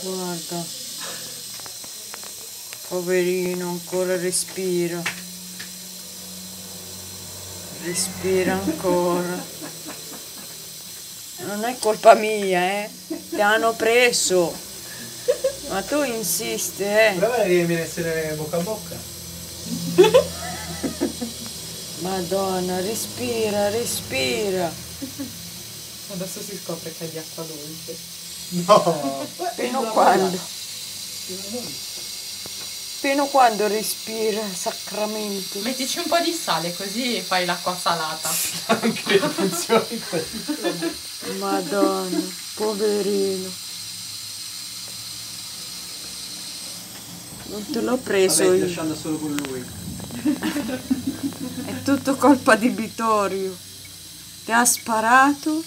Guarda. Poverino, ancora respira. Respira ancora. Non è colpa mia, eh. Ti hanno preso. Ma tu insisti, eh. Prova a riempire bocca a bocca. Madonna, respira, respira. Adesso si scopre che è di acqua dolce. No! Fino a quando? Fino a quando respira, sacramenti. Mettici un po' di sale così fai l'acqua salata. Anche le funzioni così. Madonna, poverino. Non te l'ho preso Vabbè, io. lasciando solo con lui. È tutto colpa di Vittorio. Ti ha sparato